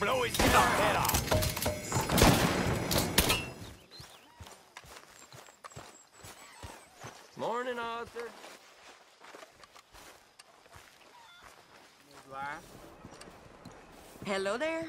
blow his head off. Morning, Arthur. Hello there.